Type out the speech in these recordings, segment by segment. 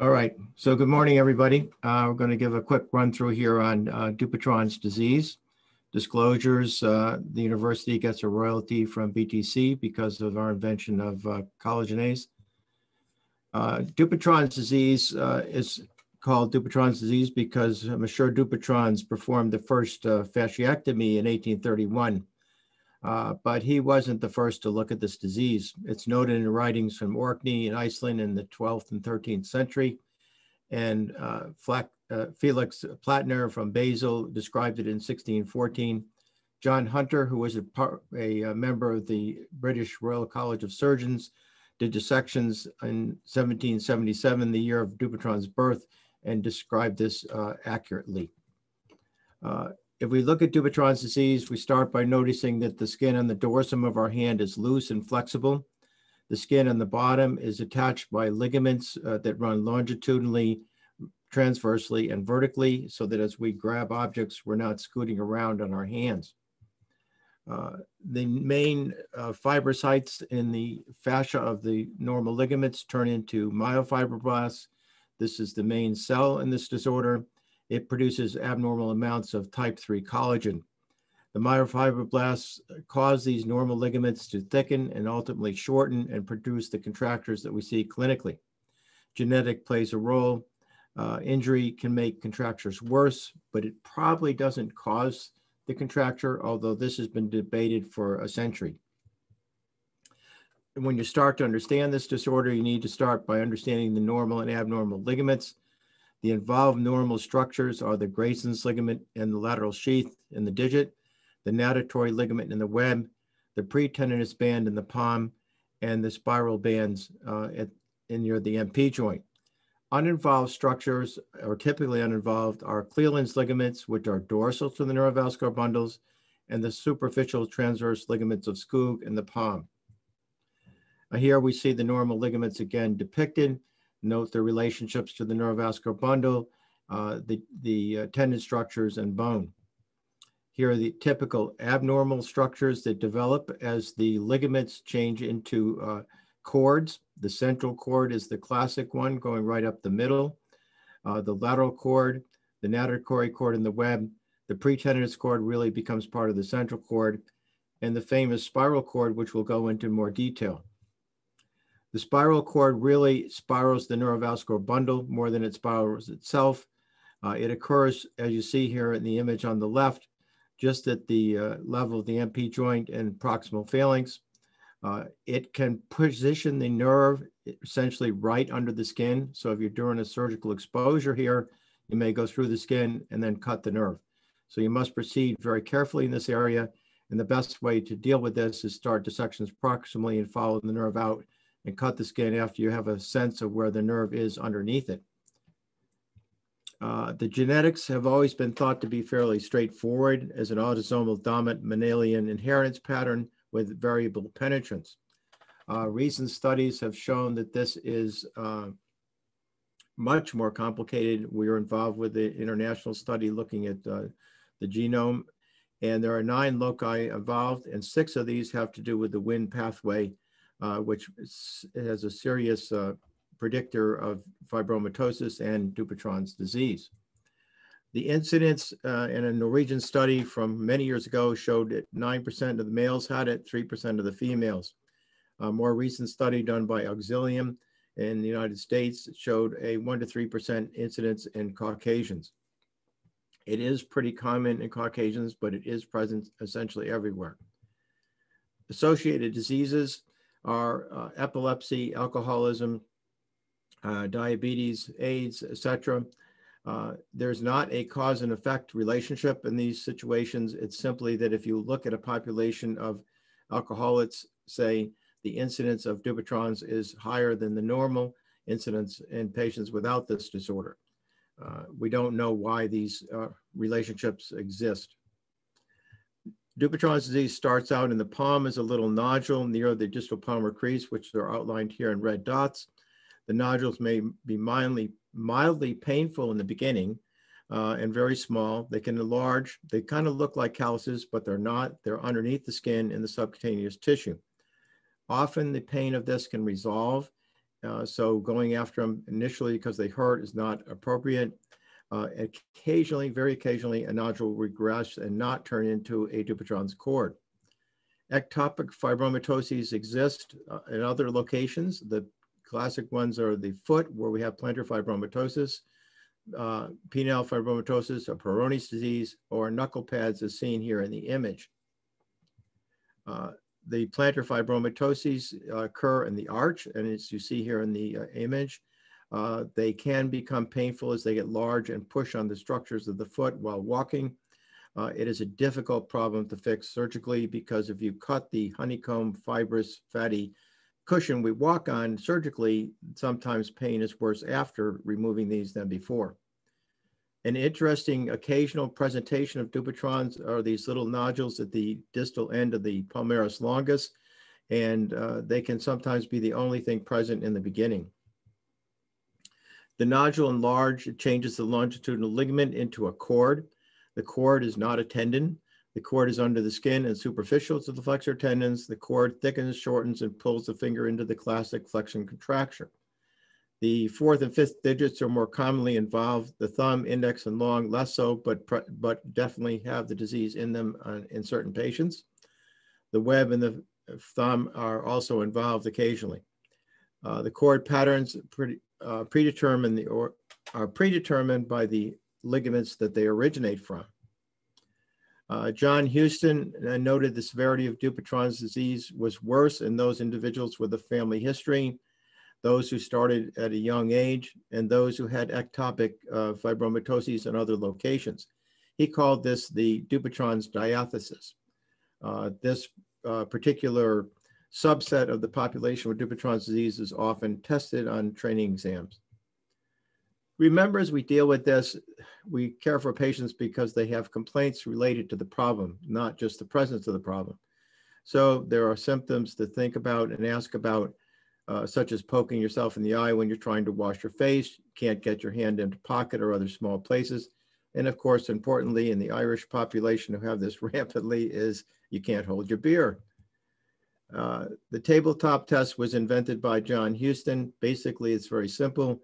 All right, so good morning, everybody. Uh, we're going to give a quick run through here on uh, Dupuytren's disease. Disclosures, uh, the university gets a royalty from BTC because of our invention of uh, collagenase. Uh, Dupuytren's disease uh, is called Dupuytren's disease because Monsieur Dupuytren's performed the first uh, fasciectomy in 1831. Uh, but he wasn't the first to look at this disease. It's noted in writings from Orkney in Iceland in the 12th and 13th century. And uh, uh, Felix Plater from Basel described it in 1614. John Hunter, who was a, par- a, a member of the British Royal College of Surgeons, did dissections in 1777, the year of Dupuytren's birth, and described this uh, accurately. If we look at Dupuytren's disease, we start by noticing that the skin on the dorsum of our hand is loose and flexible. The skin on the bottom is attached by ligaments uh, that run longitudinally, transversely, and vertically so that as we grab objects, we're not scooting around on our hands. Uh, the main uh, in the fascia of the normal ligaments turn into myofibroblasts. This is the main cell in this disorder it produces abnormal amounts of type 3 collagen. The myofibroblasts cause these normal ligaments to thicken and ultimately shorten and produce the contractures that we see clinically. Genetic plays a role. Uh, injury can make contractures worse, but it probably doesn't cause the contracture, although this has been debated for a century. When you start to understand this disorder, you need to start by understanding the normal and abnormal ligaments the involved normal structures are the Grayson's ligament and the lateral sheath in the digit, the natatory ligament in the web, the pretendinous band in the palm, and the spiral bands uh, at, in near the MP joint. Uninvolved structures, or typically uninvolved, are Cleland's ligaments, which are dorsal to the neurovascular bundles, and the superficial transverse ligaments of Skoog in the palm. Here we see the normal ligaments again depicted. Note the relationships to the neurovascular bundle, uh, the, the uh, tendon structures and bone. Here are the typical abnormal structures that develop as the ligaments change into uh, cords. The central cord is the classic one going right up the middle. Uh, the lateral cord, the natatory cord in the web, the pretendinous cord really becomes part of the central cord, and the famous spiral cord, which we'll go into more detail. The spiral cord really spirals the neurovascular bundle more than it spirals itself. Uh, it occurs, as you see here in the image on the left, just at the uh, level of the MP joint and proximal phalanx. Uh, it can position the nerve essentially right under the skin. So if you're doing a surgical exposure here, you may go through the skin and then cut the nerve. So you must proceed very carefully in this area. And the best way to deal with this is start dissections proximally and follow the nerve out and cut the skin after you have a sense of where the nerve is underneath it. Uh, the genetics have always been thought to be fairly straightforward as an autosomal dominant Mendelian inheritance pattern with variable penetrance. Uh, recent studies have shown that this is uh, much more complicated. We are involved with the international study looking at uh, the genome, and there are nine loci involved, and six of these have to do with the Wnt pathway uh, which has a serious uh, predictor of fibromatosis and Dupuytren's disease. The incidence uh, in a Norwegian study from many years ago showed that 9% of the males had it, 3% of the females. A more recent study done by Auxilium in the United States showed a 1 to 3% incidence in Caucasians. It is pretty common in Caucasians, but it is present essentially everywhere. Associated diseases, are uh, epilepsy, alcoholism, uh, diabetes, AIDS, etc. Uh, there's not a cause and effect relationship in these situations. It's simply that if you look at a population of alcoholics, say the incidence of Dupuytren's is higher than the normal incidence in patients without this disorder. Uh, we don't know why these uh, relationships exist. Dupuytren's disease starts out in the palm as a little nodule near the distal palmar crease, which are outlined here in red dots. The nodules may be mildly, mildly painful in the beginning uh, and very small. They can enlarge. They kind of look like calluses, but they're not. They're underneath the skin in the subcutaneous tissue. Often the pain of this can resolve Uh, so going after them initially because they hurt is not appropriate. Uh, occasionally, very occasionally, a nodule will regress and not turn into a Dupuytren's cord. Ectopic fibromatoses exist uh, in other locations. The classic ones are the foot, where we have plantar fibromatosis, uh, penile fibromatosis, or Peyronie's disease, or knuckle pads as seen here in the image. Uh, the plantar fibromatoses uh, occur in the arch, and as you see here in the uh, image, uh, they can become painful as they get large and push on the structures of the foot while walking. Uh, it is a difficult problem to fix surgically because if you cut the honeycomb fibrous fatty cushion we walk on surgically, sometimes pain is worse after removing these than before. An interesting occasional presentation of Dupuytren's are these little nodules at the distal end of the palmaris longus, and uh, they can sometimes be the only thing present in the beginning. The nodule enlarged, it changes the longitudinal ligament into a cord. The cord is not a tendon. The cord is under the skin and superficial to the flexor tendons. The cord thickens, shortens, and pulls the finger into the classic flexion contraction. The fourth and fifth digits are more commonly involved. The thumb, index, and long less so, but, but definitely have the disease in them uh, in certain patients. The web and the thumb are also involved occasionally. Uh, the cord patterns pretty, uh, predetermined the, or are predetermined by the ligaments that they originate from. Uh, John Hueston uh, noted the severity of Dupuytren's disease was worse in those individuals with a family history, those who started at a young age, and those who had ectopic uh, fibromatosis in other locations. He called this the Dupuytren's diathesis. Uh, this uh, particular subset of the population with Dupuytren's disease is often tested on training exams. Remember, as we deal with this, we care for patients because they have complaints related to the problem, not just the presence of the problem. So there are symptoms to think about and ask about, uh, such as poking yourself in the eye when you're trying to wash your face, can't get your hand into pocket or other small places. And of course, importantly, in the Irish population who have this rampantly is you can't hold your beer. Uh, the tabletop test was invented by John Hueston. Basically, it's very simple.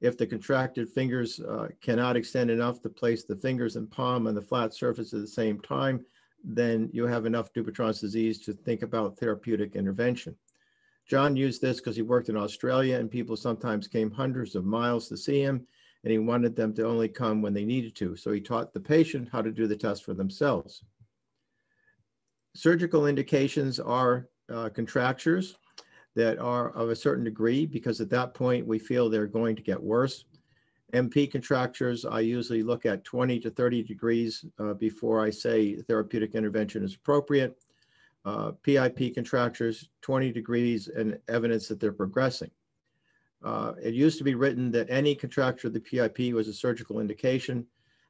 If the contracted fingers uh, cannot extend enough to place the fingers and palm on the flat surface at the same time, then you have enough Dupuytren's disease to think about therapeutic intervention. John used this because he worked in Australia and people sometimes came hundreds of miles to see him and he wanted them to only come when they needed to. So he taught the patient how to do the test for themselves. Surgical indications are uh, contractures that are of a certain degree because at that point we feel they're going to get worse. MP contractures, I usually look at 20 to 30 degrees uh, before I say therapeutic intervention is appropriate. Uh, PIP contractures, 20 degrees and evidence that they're progressing. Uh, it used to be written that any contracture of the PIP was a surgical indication.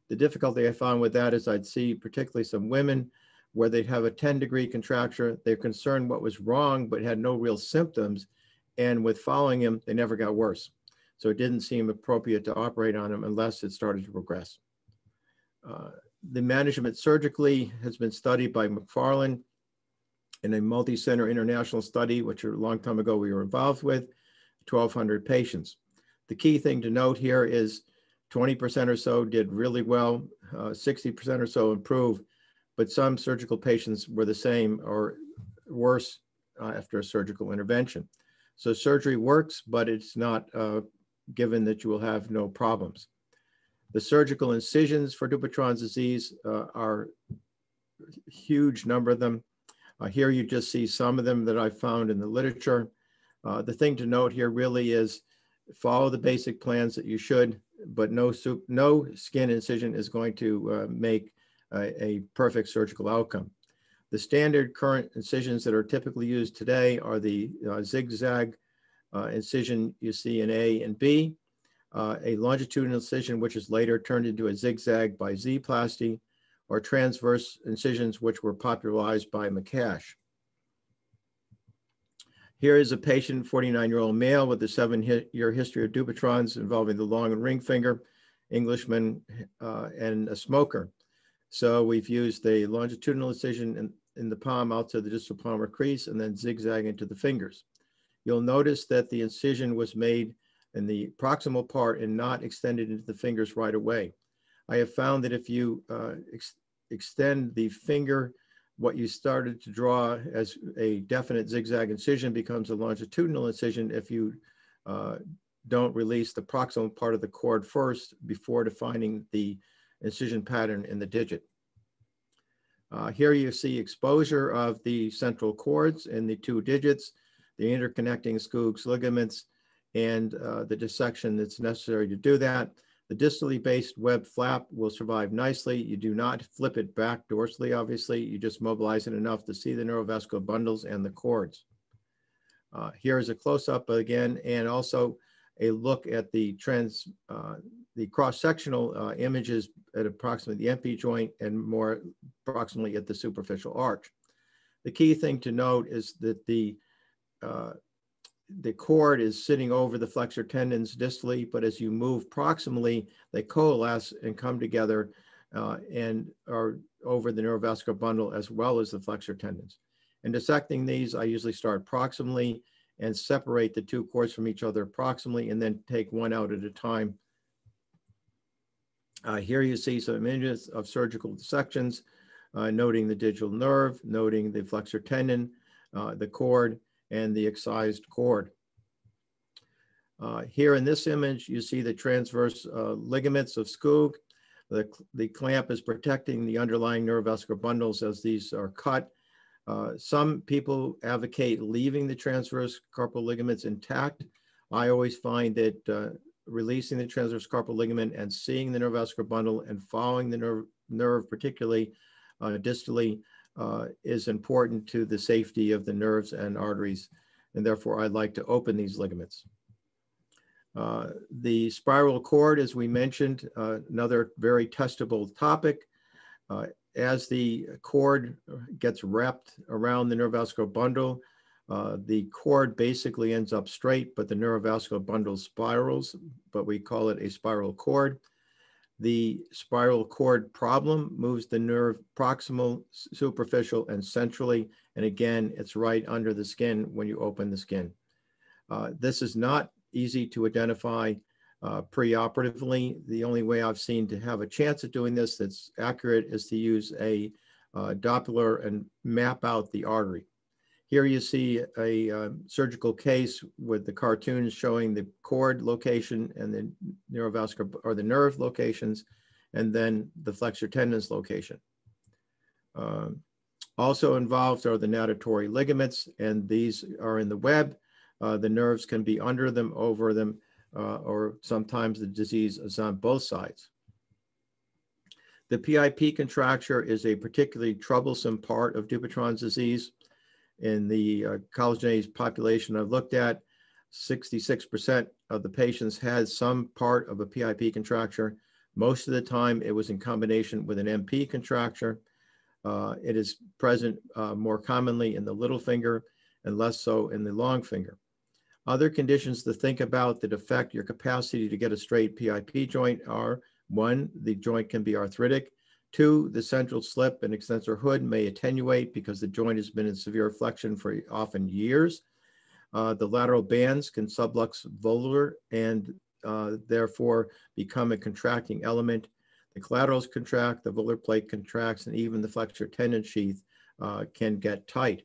The difficulty I found with that is I'd see particularly some women where they'd have a 10 degree contracture. They're concerned what was wrong, but had no real symptoms. And with following him, they never got worse. So it didn't seem appropriate to operate on him unless it started to progress. Uh, the management surgically has been studied by McFarlane in a multi-center international study, which a long time ago we were involved with, 1,200 patients. The key thing to note here is 20% or so did really well, 60% uh, or so improved, but some surgical patients were the same or worse uh, after a surgical intervention. So surgery works, but it's not uh, given that you will have no problems. The surgical incisions for Dupuytren's disease uh, are huge number of them. Uh, here you just see some of them that I found in the literature. Uh, the thing to note here really is follow the basic plans that you should, but no, no skin incision is going to uh, make a, a perfect surgical outcome. The standard current incisions that are typically used today are the uh, zigzag uh, incision you see in A and B, uh, a longitudinal incision which is later turned into a zigzag by Z-plasty, or transverse incisions which were popularized by McCash. Here is a patient, 49-year-old male with a seven-year history of Dupuytren's involving the long and ring finger, Englishman, uh, and a smoker. So we've used the longitudinal incision in, in the palm out to the distal palmar crease and then zigzag into the fingers. You'll notice that the incision was made in the proximal part and not extended into the fingers right away. I have found that if you uh, ex extend the finger, what you started to draw as a definite zigzag incision becomes a longitudinal incision if you uh, don't release the proximal part of the cord first before defining the incision pattern in the digit. Uh, here you see exposure of the central cords in the two digits, the interconnecting Skoog's ligaments, and uh, the dissection that's necessary to do that. The distally based web flap will survive nicely. You do not flip it back dorsally, obviously. You just mobilize it enough to see the neurovascular bundles and the cords. Uh, here is a close-up again, and also a look at the trans, uh, the cross-sectional uh, images at approximately the MP joint and more approximately at the superficial arch. The key thing to note is that the uh, the cord is sitting over the flexor tendons distally, but as you move proximally, they coalesce and come together uh, and are over the neurovascular bundle as well as the flexor tendons. In dissecting these, I usually start proximally and separate the two cords from each other approximately and then take one out at a time. Uh, here you see some images of surgical dissections, uh, noting the digital nerve, noting the flexor tendon, uh, the cord, and the excised cord. Uh, here in this image, you see the transverse uh, ligaments of Skoog. The, the clamp is protecting the underlying neurovascular bundles as these are cut uh, some people advocate leaving the transverse carpal ligaments intact. I always find that uh, releasing the transverse carpal ligament and seeing the neurovascular bundle and following the nerve, nerve particularly uh, distally, uh, is important to the safety of the nerves and arteries. And therefore, I'd like to open these ligaments. Uh, the spiral cord, as we mentioned, another very testable topic as the cord gets wrapped around the neurovascular bundle, uh, the cord basically ends up straight, but the neurovascular bundle spirals, but we call it a spiral cord. The spiral cord problem moves the nerve proximal, superficial, and centrally. And again, it's right under the skin when you open the skin. Uh, this is not easy to identify uh, preoperatively. The only way I've seen to have a chance at doing this that's accurate is to use a uh, Doppler and map out the artery. Here you see a uh, surgical case with the cartoons showing the cord location and the neurovascular or the nerve locations, and then the flexor tendons location. Um, also involved are the natatory ligaments, and these are in the web. Uh, the nerves can be under them, over them, uh, or sometimes the disease is on both sides. The PIP contracture is a particularly troublesome part of Dupuytren's disease. In the uh, collagenase population I've looked at, 66% of the patients had some part of a PIP contracture. Most of the time, it was in combination with an MP contracture. Uh, it is present uh, more commonly in the little finger and less so in the long finger. Other conditions to think about that affect your capacity to get a straight PIP joint are one, the joint can be arthritic. Two, the central slip and extensor hood may attenuate because the joint has been in severe flexion for often years. Uh, the lateral bands can sublux volar and uh, therefore become a contracting element. The collaterals contract, the volar plate contracts, and even the flexor tendon sheath uh, can get tight.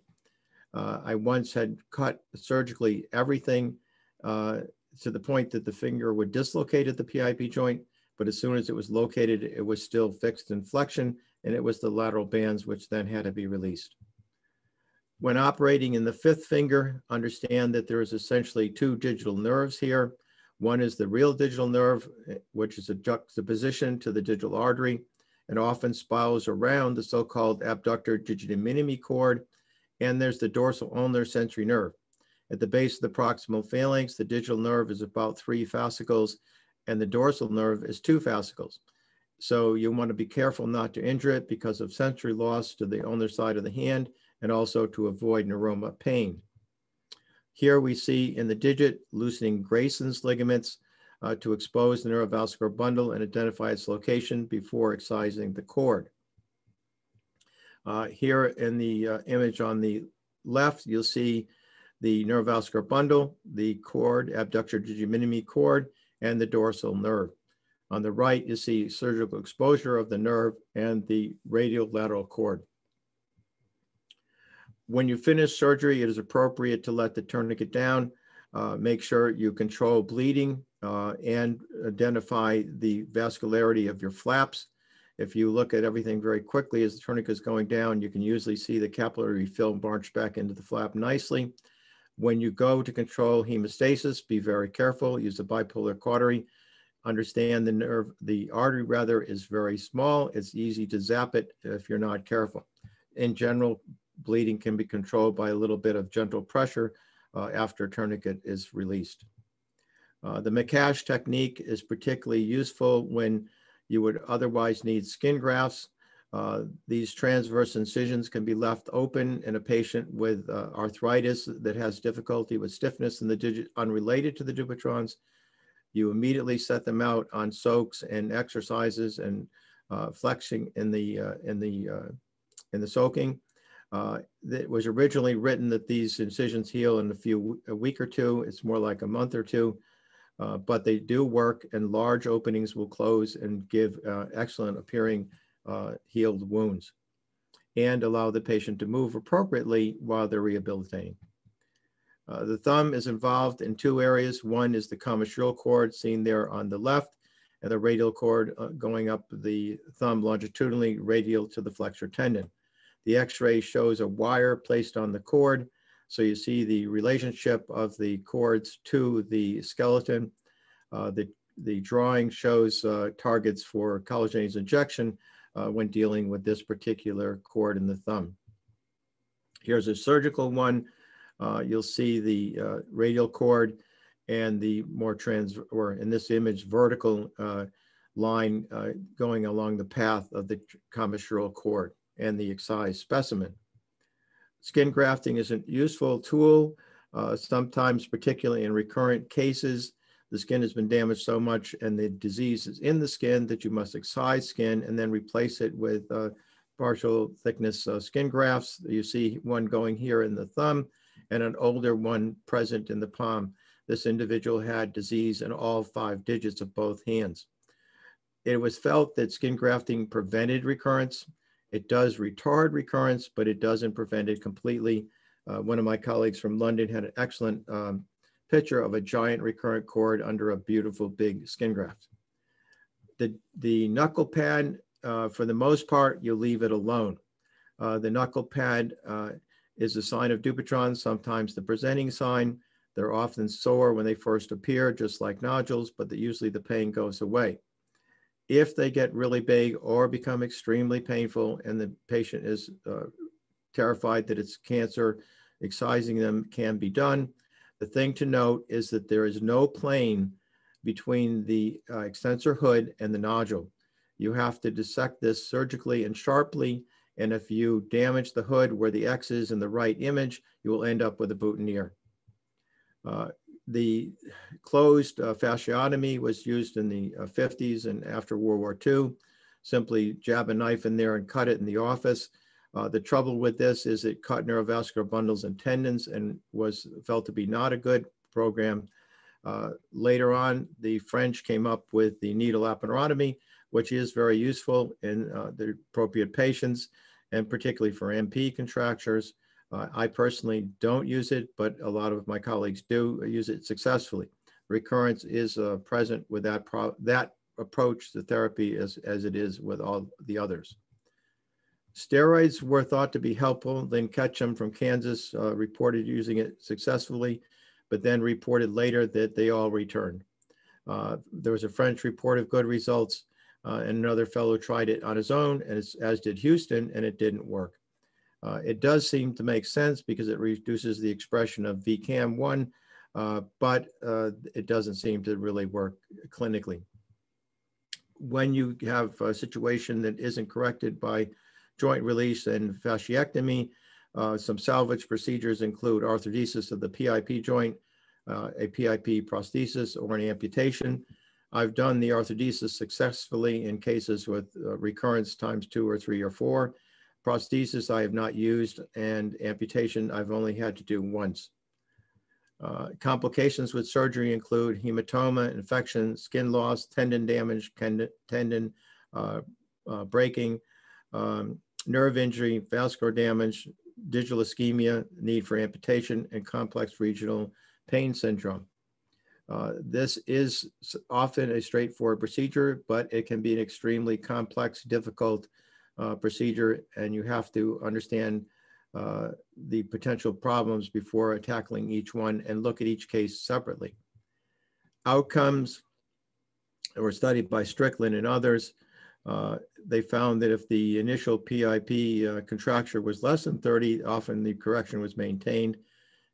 Uh, I once had cut surgically everything uh, to the point that the finger would dislocate at the PIP joint, but as soon as it was located, it was still fixed in flexion, and it was the lateral bands which then had to be released. When operating in the fifth finger, understand that there is essentially two digital nerves here. One is the real digital nerve, which is a juxtaposition to the digital artery and often spirals around the so-called abductor digiti minimi cord and there's the dorsal ulnar sensory nerve. At the base of the proximal phalanx, the digital nerve is about three fascicles, and the dorsal nerve is two fascicles. So you want to be careful not to injure it because of sensory loss to the ulnar side of the hand, and also to avoid neuroma pain. Here we see in the digit loosening Grayson's ligaments uh, to expose the neurovascular bundle and identify its location before excising the cord. Uh, here in the uh, image on the left, you'll see the neurovascular bundle, the cord, abductor digiti minimi cord, and the dorsal nerve. On the right, you see surgical exposure of the nerve and the radial lateral cord. When you finish surgery, it is appropriate to let the tourniquet down. Uh, make sure you control bleeding uh, and identify the vascularity of your flaps. If you look at everything very quickly as the tourniquet is going down, you can usually see the capillary film march back into the flap nicely. When you go to control hemostasis, be very careful. Use a bipolar cautery understand the nerve, the artery rather is very small. It's easy to zap it if you're not careful. In general, bleeding can be controlled by a little bit of gentle pressure uh, after a tourniquet is released. Uh, the McCash technique is particularly useful when you would otherwise need skin grafts. Uh, these transverse incisions can be left open in a patient with uh, arthritis that has difficulty with stiffness in the digit unrelated to the Dupuytren's you immediately set them out on soaks and exercises and uh, flexing in the uh, in the uh, in the soaking. Uh, it was originally written that these incisions heal in a few a week or two. It's more like a month or two, uh, but they do work, and large openings will close and give uh, excellent appearing healed wounds, and allow the patient to move appropriately while they're rehabilitating. Uh, the thumb is involved in two areas. One is the commissural cord seen there on the left, and the radial cord uh, going up the thumb longitudinally radial to the flexor tendon. The x-ray shows a wire placed on the cord. So you see the relationship of the cords to the skeleton. Uh, the, the drawing shows uh, targets for collagenase injection uh, when dealing with this particular cord in the thumb. Here's a surgical one uh, you'll see the uh, radial cord and the more trans, or in this image, vertical uh, line going along the path of the commissural cord and the excised specimen. Skin grafting is a useful tool. Uh, sometimes, particularly in recurrent cases, the skin has been damaged so much and the disease is in the skin that you must excise skin and then replace it with uh, partial thickness skin grafts. You see one going here in the thumb and an older one present in the palm. This individual had disease in all five digits of both hands. It was felt that skin grafting prevented recurrence. It does retard recurrence, but it doesn't prevent it completely. Uh, one of my colleagues from London had an excellent um, picture of a giant recurrent cord under a beautiful big skin graft. The, the knuckle pad, uh, for the most part, you leave it alone. Uh, the knuckle pad uh, is a sign of Dupuytren's, sometimes the presenting sign. They're often sore when they first appear, just like nodules, but the, usually the pain goes away. If they get really big or become extremely painful and the patient is uh, terrified that it's cancer, excising them can be done. The thing to note is that there is no plane between the uh, extensor hood and the nodule. You have to dissect this surgically and sharply and if you damage the hood where the X is in the right image, you will end up with a boutonniere. Uh, the closed uh, fasciotomy was used in the uh, 50s and after World War II. Simply jab a knife in there and cut it in the office. Uh, the trouble with this is it cut neurovascular bundles and tendons and was felt to be not a good program. Uh, later on, the French came up with the needle aponeurotomy, which is very useful in uh, the appropriate patients and particularly for MP contractures. Uh, I personally don't use it, but a lot of my colleagues do use it successfully. Recurrence is uh, present with that, that approach to therapy as, as it is with all the others. Steroids were thought to be helpful. Lynn Ketchum from Kansas uh, reported using it successfully, but then reported later that they all returned. Uh, there was a French report of good results uh, and another fellow tried it on his own, and as did Hueston, and it didn't work. Uh, it does seem to make sense because it reduces the expression of VCAM1, uh, but uh, it doesn't seem to really work clinically. When you have a situation that isn't corrected by joint release and fasciectomy, uh, some salvage procedures include arthrodesis of the PIP joint, uh, a PIP prosthesis, or an amputation. I've done the arthrodesis successfully in cases with uh, recurrence times two or three or four. Prosthesis I have not used and amputation I've only had to do once. Uh, Complications with surgery include hematoma, infection, skin loss, tendon damage, tendon- uh, uh, breaking, um, nerve injury, vascular damage, digital ischemia, need for amputation, and complex regional pain syndrome. Uh, This is often a straightforward procedure, but it can be an extremely complex, difficult uh, procedure, and you have to understand uh, the potential problems before tackling each one and look at each case separately. Outcomes were studied by Strickland and others. Uh, They found that if the initial PIP uh, contracture was less than 30, often the correction was maintained.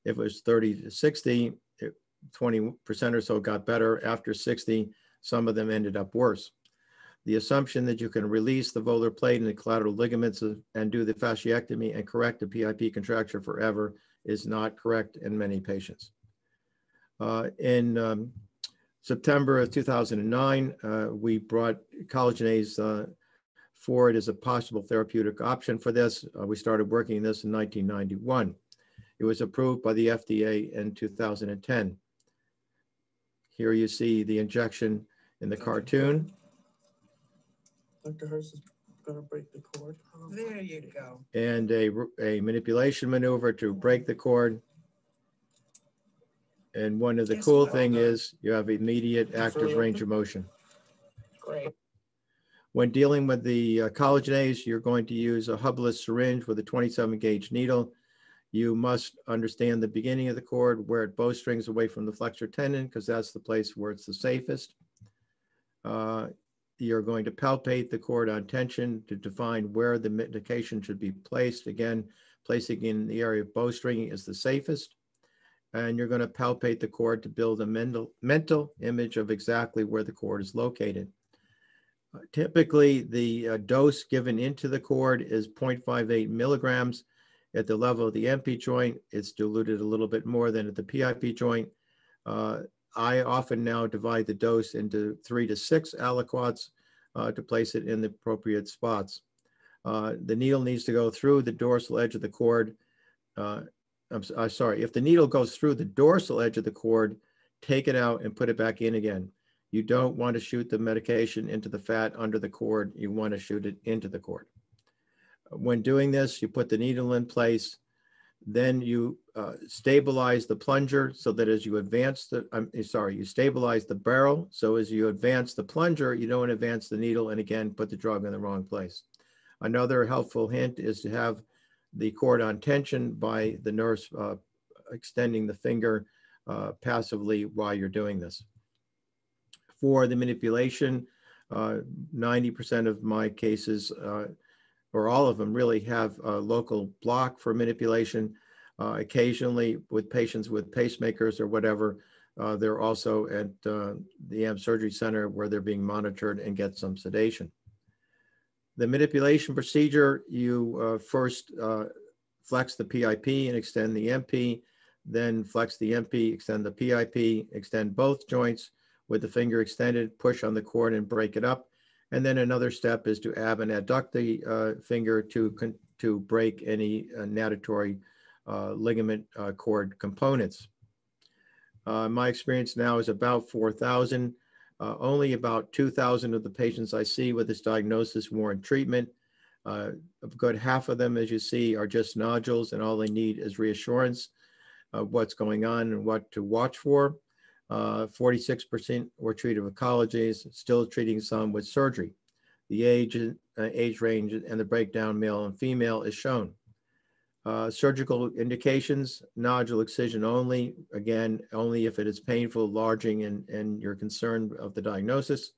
If it was 30 to 60, 20% or so got better. After 60, some of them ended up worse. The assumption that you can release the volar plate and the collateral ligaments and do the fasciectomy and correct the PIP contracture forever is not correct in many patients. Uh, In um, September of 2009, uh, we brought collagenase uh, forward as a possible therapeutic option for this. Uh, We started working this in 1991. It was approved by the FDA in 2010. Here you see the injection in the cartoon. Dr. Hurst is gonna break the cord. There you go. and a, a manipulation maneuver to break the cord. And one of the Yes, cool well thing is you have immediate active range of motion. Great. When dealing with the uh, collagenase, you're going to use a hubless syringe with a 27 gauge needle. You must understand the beginning of the cord where it bowstrings away from the flexor tendon because that's the place where it's the safest. Uh, You're going to palpate the cord on tension to define where the medication should be placed. Again, placing in the area of bowstringing is the safest. And you're going to palpate the cord to build a mental, mental image of exactly where the cord is located. Uh, Typically, the uh, dose given into the cord is 0.58 milligrams. At the level of the MP joint, it's diluted a little bit more than at the PIP joint. Uh, I often now divide the dose into three to six aliquots uh, to place it in the appropriate spots. Uh, The needle needs to go through the dorsal edge of the cord. Uh, I'm, s- uh, sorry, if the needle goes through the dorsal edge of the cord, take it out and put it back in again. You don't want to shoot the medication into the fat under the cord. You want to shoot it into the cord. When doing this, you put the needle in place. Then you uh, stabilize the plunger so that as you advance the, I'm eh, sorry, you stabilize the barrel. So as you advance the plunger, you don't advance the needle and again, put the drug in the wrong place. Another helpful hint is to have the cord on tension by the nurse uh, extending the finger uh, passively while you're doing this. For the manipulation, uh, 90% of my cases, uh, or all of them really have a local block for manipulation. Uh, Occasionally with patients with pacemakers or whatever, uh, they're also at uh, the AM Surgery Center where they're being monitored and get some sedation. The manipulation procedure, you uh, first uh, flex the PIP and extend the MP, then flex the MP, extend the PIP, extend both joints with the finger extended, push on the cord and break it up. And then another step is to ab and adduct the uh, finger to, to break any natatory ligament uh, cord components. Uh, My experience now is about 4,000. Uh, Only about 2,000 of the patients I see with this diagnosis warrant treatment. Uh, A good half of them, as you see, are just nodules and all they need is reassurance of what's going on and what to watch for. Uh, 46% were treated with collagenase, still treating some with surgery. The age, uh, age range and the breakdown male and female is shown. Uh, Surgical indications, nodule excision only, again, only if it is painful, larging, and, and you're concerned of the diagnosis.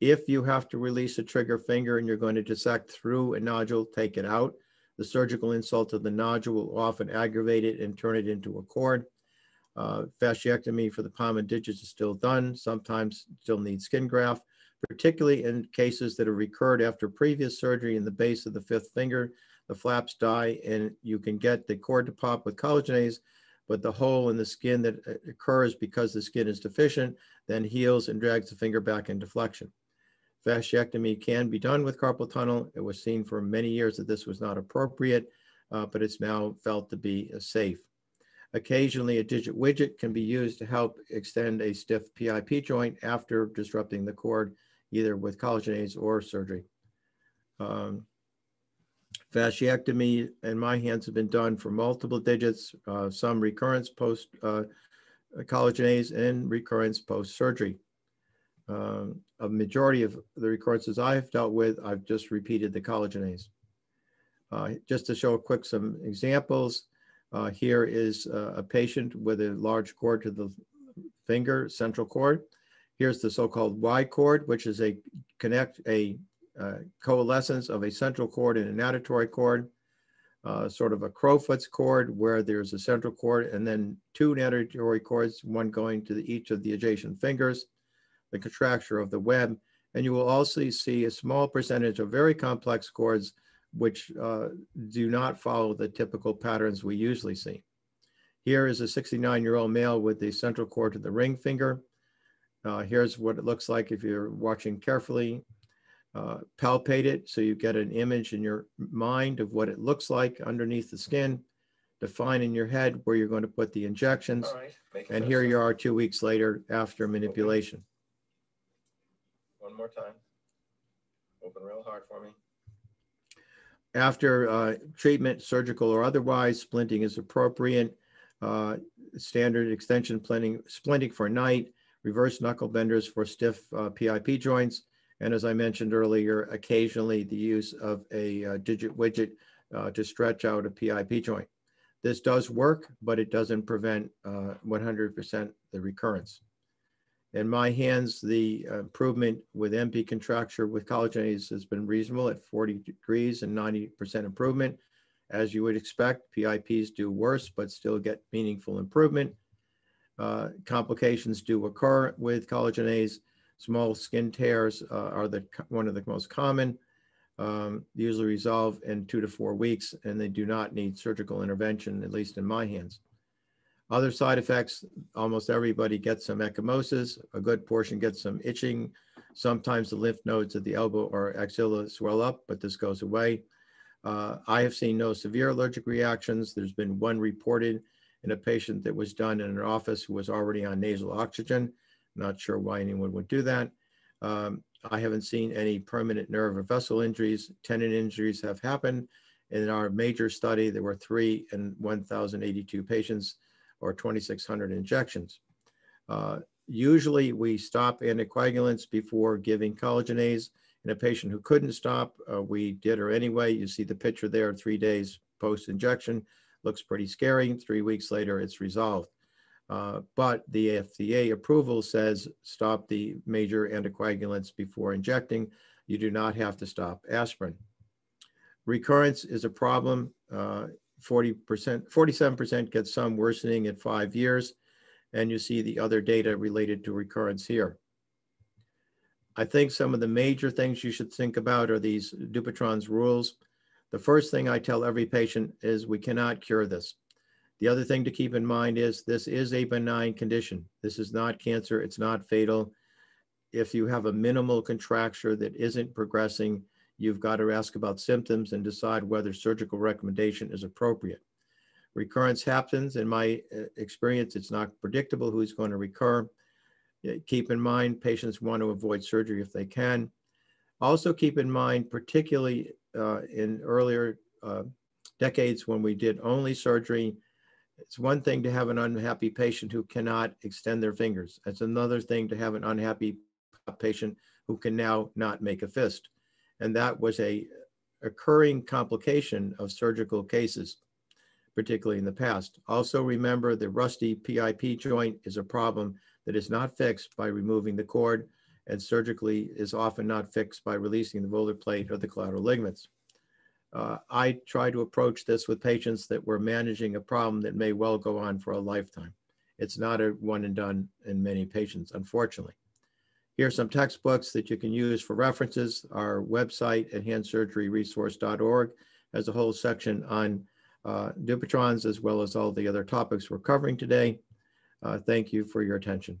If you have to release a trigger finger and you're going to dissect through a nodule, take it out. The surgical insult of the nodule will often aggravate it and turn it into a cord. Uh, Fasciectomy for the palm and digits is still done, sometimes still need skin graft, particularly in cases that have recurred after previous surgery in the base of the fifth finger. The flaps die and you can get the cord to pop with collagenase, but the hole in the skin that uh, occurs because the skin is deficient then heals and drags the finger back into flexion. Fasciectomy can be done with carpal tunnel. It was seen for many years that this was not appropriate, uh, but it's now felt to be uh, safe. Occasionally, a digit widget can be used to help extend a stiff PIP joint after disrupting the cord, either with collagenase or surgery. Um, Fasciectomy in my hands have been done for multiple digits, uh, some recurrence post uh, collagenase and recurrence post-surgery. Um, A majority of the recurrences I've dealt with, I've just repeated the collagenase. Uh, Just to show a quick some examples, uh, here is uh, a patient with a large cord to the finger, central cord. Here's the so-called Y cord, which is a connect, a uh, coalescence of a central cord and an natatory cord, uh, sort of a crowfoot's cord where there's a central cord and then two natatory cords, one going to the, each of the adjacent fingers, the contracture of the web. And you will also see a small percentage of very complex cords which uh, do not follow the typical patterns we usually see. Here is a 69-year-old male with the central cord to the ring finger. Uh, here's what it looks like if you're watching carefully. Uh, palpate it so you get an image in your mind of what it looks like underneath the skin. Define in your head where you're going to put the injections. All right. And here you are two weeks later after manipulation. One more time. Open real hard for me. After uh, treatment, surgical or otherwise, splinting is appropriate. Uh, Standard extension splinting, splinting for night, reverse knuckle benders for stiff uh, PIP joints. And as I mentioned earlier, occasionally the use of a uh, digit widget uh, to stretch out a PIP joint. This does work, but it doesn't prevent uh, 100% the recurrence. In my hands, the improvement with MP contracture with collagenase has been reasonable at 40 degrees and 90% improvement. As you would expect, PIPs do worse, but still get meaningful improvement. Uh, complications do occur with collagenase. Small skin tears uh, are the one of the most common. Um, usually resolve in two to four weeks, and they do not need surgical intervention, at least in my hands. Other side effects, almost everybody gets some ecchymosis. A good portion gets some itching. Sometimes the lymph nodes at the elbow or axilla swell up, but this goes away. Uh, I have seen no severe allergic reactions. There's been one reported in a patient that was done in an office who was already on nasal oxygen. Not sure why anyone would do that. Um, I haven't seen any permanent nerve or vessel injuries. Tendon injuries have happened. In our major study, there were three in 1,082 patients or 2,600 injections. Uh, usually we stop anticoagulants before giving collagenase. In a patient who couldn't stop, uh, we did her anyway. You see the picture there, three days post-injection. Looks pretty scary. Three weeks later, it's resolved. Uh, but the FDA approval says stop the major anticoagulants before injecting. You do not have to stop aspirin. Recurrence is a problem. Uh, 40%, 47% get some worsening at five years. And you see the other data related to recurrence here. I think some of the major things you should think about are these Dupuytren's rules. The first thing I tell every patient is we cannot cure this. The other thing to keep in mind is this is a benign condition. This is not cancer. It's not fatal. If you have a minimal contracture that isn't progressing, you've got to ask about symptoms and decide whether surgical recommendation is appropriate. Recurrence happens. In my uh, experience, it's not predictable who's going to recur. Uh, Keep in mind, patients want to avoid surgery if they can. Also keep in mind, particularly uh, in earlier uh, decades when we did only surgery, it's one thing to have an unhappy patient who cannot extend their fingers. It's another thing to have an unhappy patient who can now not make a fist. And that was a occurring complication of surgical cases, particularly in the past. Also remember the rusty PIP joint is a problem that is not fixed by removing the cord and surgically is often not fixed by releasing the volar plate or the collateral ligaments. Uh, I try to approach this with patients that we're managing a problem that may well go on for a lifetime. It's not a one and done in many patients, unfortunately. Here are some textbooks that you can use for references. Our website at handsurgeryresource.org has a whole section on uh, Dupuytren's as well as all the other topics we're covering today. Uh, thank you for your attention.